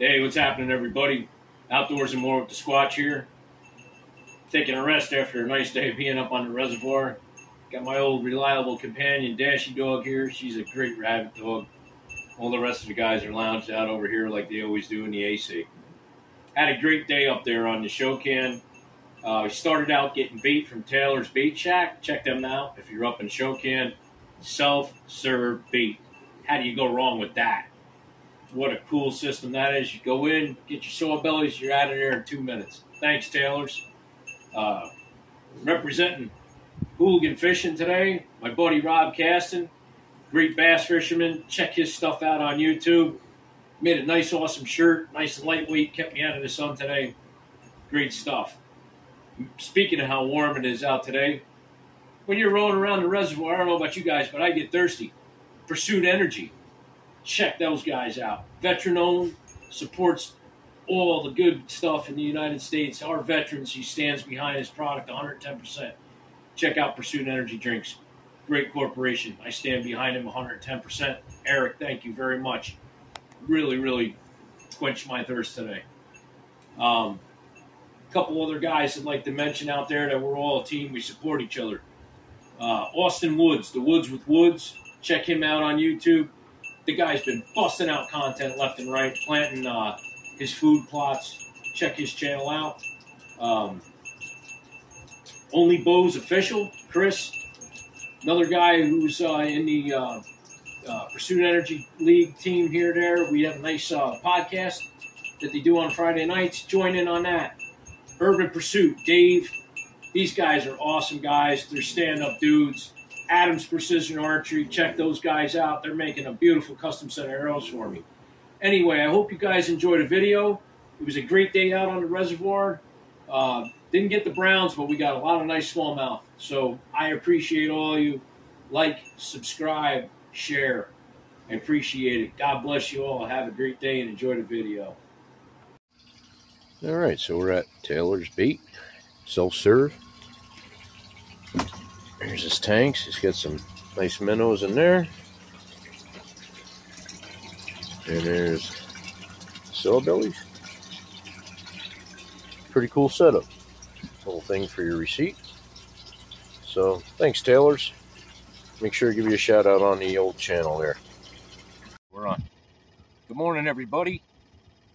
Hey, what's happening, everybody? Outdoors and more with the Squatch here. Taking a rest after a nice day of being up on the reservoir. Got my old reliable companion, Dashy Dog, here. She's a great rabbit dog. All the rest of the guys are lounged out over here like they always do in the AC. Had a great day up there on the Shokan. Uh, we started out getting bait from Taylor's Bait Shack. Check them out if you're up in Shokan. Self-serve bait. How do you go wrong with that? What a cool system that is. You go in, get your saw bellies, you're out of there in two minutes. Thanks, Taylor's. Uh, representing Hooligan Fishing today, my buddy Rob Caston, great bass fisherman. Check his stuff out on YouTube. Made a nice, awesome shirt, nice and lightweight, kept me out of the sun today. Great stuff. Speaking of how warm it is out today, when you're rolling around the reservoir, I don't know about you guys, but I get thirsty. Pursuit Energy check those guys out. Veteran owned, supports all the good stuff in the United States. Our veterans, he stands behind his product 110%. Check out Pursuit Energy Drinks. Great corporation. I stand behind him 110%. Eric, thank you very much. Really, really quenched my thirst today. Um, a couple other guys I'd like to mention out there that we're all a team. We support each other. Uh, Austin Woods, the Woods with Woods. Check him out on YouTube the guy's been busting out content left and right, planting uh, his food plots. Check his channel out. Um, Only Bows official, Chris, another guy who's uh, in the uh, uh, Pursuit Energy League team here. There, we have a nice uh, podcast that they do on Friday nights. Join in on that. Urban Pursuit, Dave. These guys are awesome guys. They're stand-up dudes. Adams Precision Archery. Check those guys out. They're making a beautiful custom set of arrows for me. Anyway, I hope you guys enjoyed the video. It was a great day out on the reservoir. Uh, didn't get the browns, but we got a lot of nice smallmouth. So I appreciate all you. Like, subscribe, share. I appreciate it. God bless you all. Have a great day and enjoy the video. All right, so we're at Taylor's Bait, self-serve. Here's his tanks. He's got some nice minnows in there. And there's saw bellies. Pretty cool setup. Little thing for your receipt. So thanks, Taylors. Make sure to give you a shout out on the old channel there. We're on. Good morning, everybody.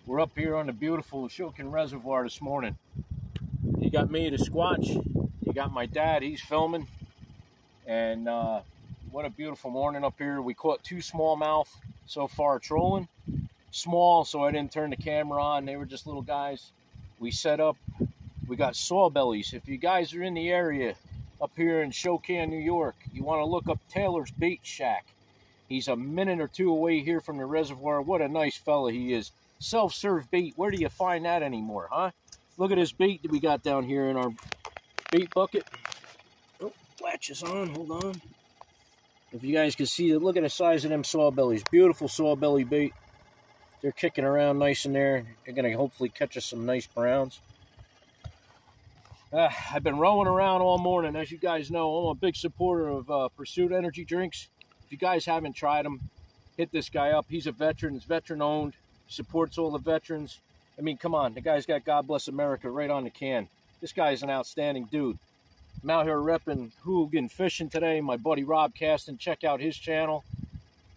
We're up here on the beautiful Shokan Reservoir this morning. You got me, the Squatch. You got my dad. He's filming. And uh, what a beautiful morning up here. We caught two smallmouth so far trolling. Small, so I didn't turn the camera on. They were just little guys. We set up. We got saw bellies. If you guys are in the area up here in Shokan, New York, you want to look up Taylor's Bait Shack. He's a minute or two away here from the reservoir. What a nice fella he is. Self-serve bait. Where do you find that anymore, huh? Look at this bait that we got down here in our bait bucket latches on. Hold on. If you guys can see, look at the size of them saw bellies. Beautiful saw belly bait. They're kicking around nice in there. They're going to hopefully catch us some nice browns. Uh, I've been rowing around all morning. As you guys know, I'm a big supporter of uh, Pursuit Energy Drinks. If you guys haven't tried them, hit this guy up. He's a veteran. He's veteran owned. Supports all the veterans. I mean, come on. The guy's got God Bless America right on the can. This guy's an outstanding dude. I'm out here repping Hooligan Fishing today. My buddy Rob Caston, check out his channel.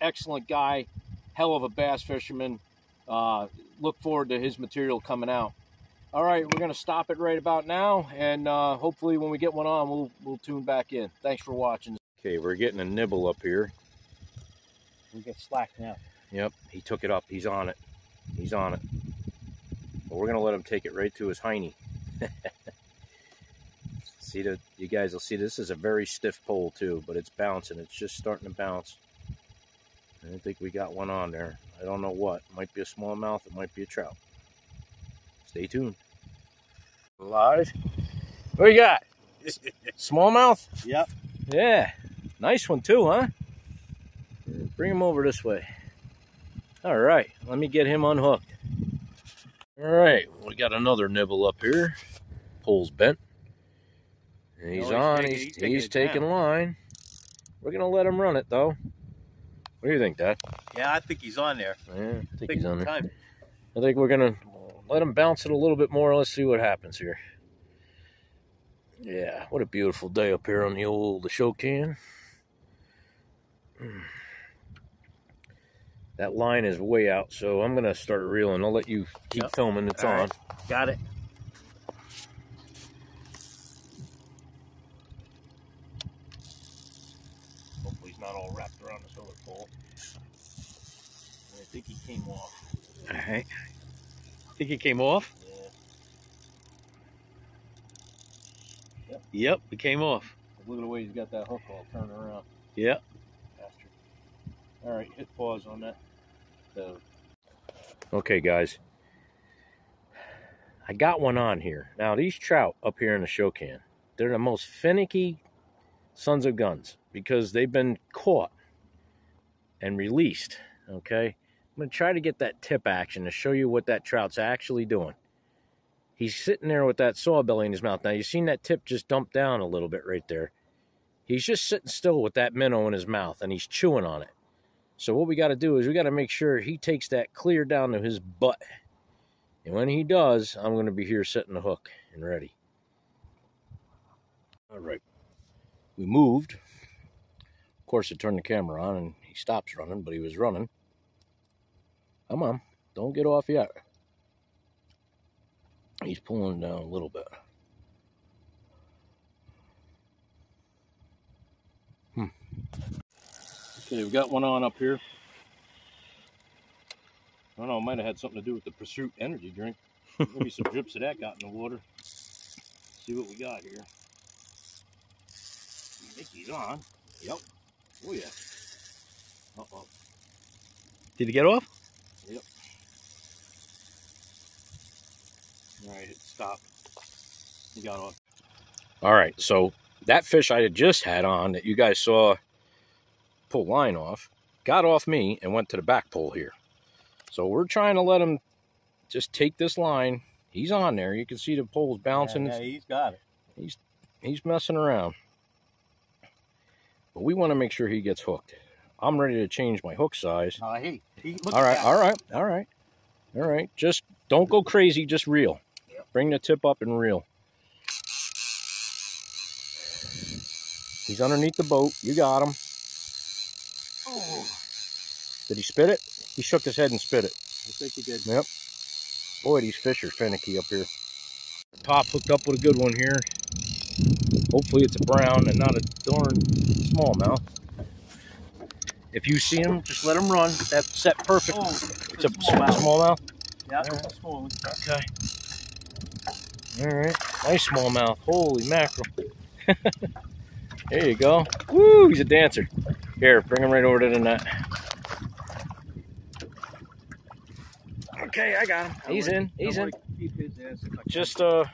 Excellent guy, hell of a bass fisherman. Uh, look forward to his material coming out. All right, we're going to stop it right about now, and uh, hopefully when we get one on, we'll, we'll tune back in. Thanks for watching. Okay, we're getting a nibble up here. We get slack now. Yep, he took it up. He's on it. He's on it. But we're going to let him take it right to his hiney. See that you guys will see this is a very stiff pole too, but it's bouncing. It's just starting to bounce. I don't think we got one on there. I don't know what. It might be a smallmouth. It might be a trout. Stay tuned. Live. What you got? smallmouth? Yep. Yeah. Nice one too, huh? Bring him over this way. All right. Let me get him unhooked. All right. We got another nibble up here. Pole's bent. And he's no, on. He's, he's, taking, he's taking line. We're going to let him run it, though. What do you think, Dad? Yeah, I think he's on there. Yeah, I think, he's on there. Time. I think we're gonna let him bounce it a little bit more. Let's see what happens here. Yeah, what a beautiful day up here on the old the Shokan. That line is way out, so I'm gonna start reeling. I'll let you keep Yep. filming. It's All on. right. Got it. All wrapped around this other pole. I think he came off. All right. Think he came off? Yeah. Yep, it came off. Look at the way he's got that hook all turned around. Yep. All right, hit pause on that. So, Okay, guys. I got one on here. Now, these trout up here in the Shokan, they're the most finicky sons of guns because they've been caught and released. Okay? I'm going to try to get that tip action to show you what that trout's actually doing. He's sitting there with that saw belly in his mouth. Now, you've seen that tip just dump down a little bit right there. He's just sitting still with that minnow in his mouth and he's chewing on it. So what we got to do is we got to make sure he takes that clear down to his butt. And when he does, I'm going to be here setting the hook and ready. All right. We moved. Of course, I turned the camera on and he stops running, but he was running. Come on. Don't get off yet. He's pulling down a little bit. Hmm. Okay, we've got one on up here. I don't know, it might have had something to do with the Pursuit energy drink. Maybe some drips of that got in the water. See what we got here. I think he's on. Yep. Oh yeah. Uh oh. Did he get off? Yep. All right, it stopped. He got off. All right, so that fish I had just had on that you guys saw pull line off got off me and went to the back pole here. So we're trying to let him just take this line. He's on there. You can see the poles bouncing. Yeah, yeah, he's got it. He's He's messing around. But we want to make sure he gets hooked. I'm ready to change my hook size. Uh, he, All right, all right, all right, all right. Just don't go crazy. Just reel. Yep. Bring the tip up and reel. He's underneath the boat. You got him. Oh, Did he spit it? He shook his head and spit it. I think he did. Yep. Boy, these fish are finicky up here. Top hooked up with a good one here. Hopefully it's a brown and not a darn smallmouth. If you see him, just let him run. That's set perfect. Oh, it's a smallmouth. smallmouth. Yeah, it's a small one. Okay. All right. Nice smallmouth. Holy mackerel. there you go. Woo, he's a dancer. Here, bring him right over to the net. Okay, I got him. He's in. He's in. Keep his ass in the Just uh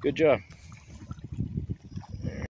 good job.